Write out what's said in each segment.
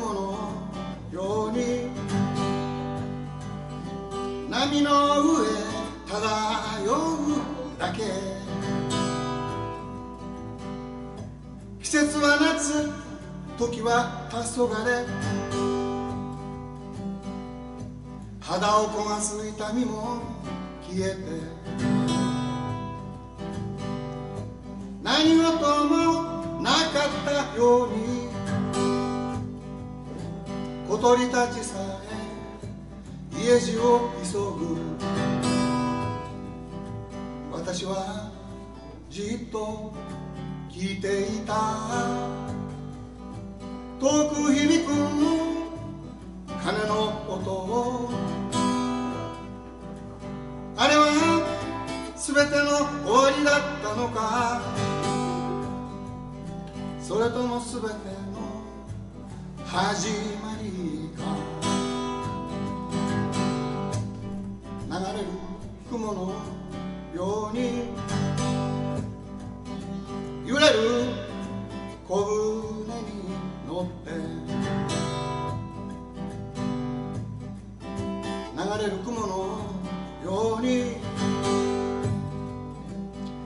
のように波の上漂うだけ季節は夏時は黄昏肌を焦がす痛みも消えて何事もなかったように小鳥たちさえ家路を急ぐ。私はじっと聞いていた。遠く響く鐘の音を。あれは全ての終わりだったのか。それとも全ての始まりか流れる雲のように揺れる小舟に乗って流れる雲のように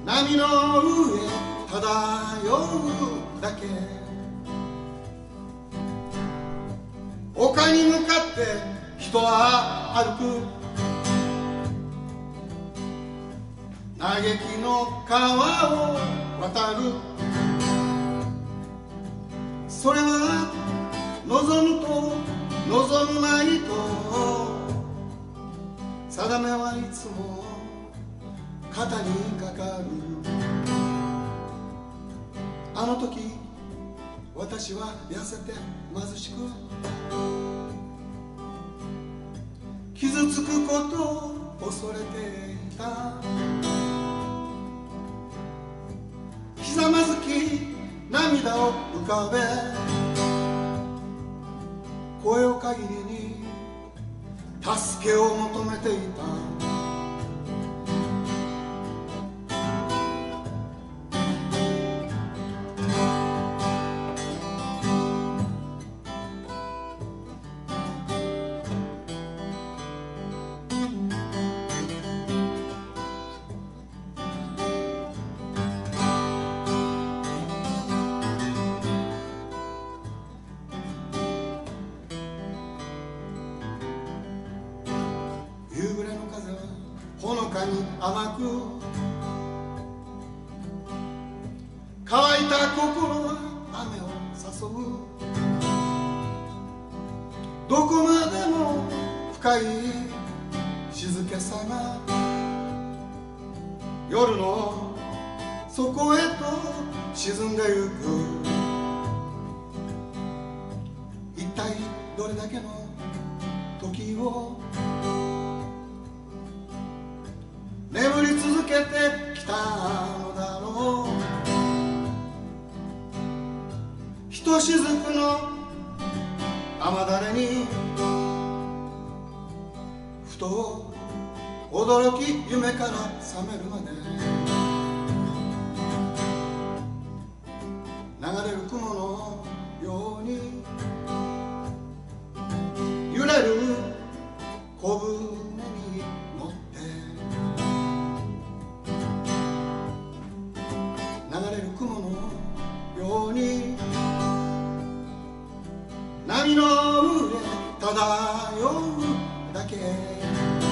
波の上漂うだけ。丘に向かって人は歩く。嘆きの川を渡る。それは望むと望むまいと。定めはいつも肩にかかる。あの時私は痩せて貧しく傷つくことを恐れていた。ひざまずき涙を浮かべ声を限りに助けを求めていた。かに甘く乾いた心は雨を誘う。どこまでも深い静けさが夜の底へと沈んでゆく一体どれだけの時をけてきたのだろう。ひとしずくの雨だれにふと驚き夢から覚めるまで。流れる雲ように。波の上漂うだけ。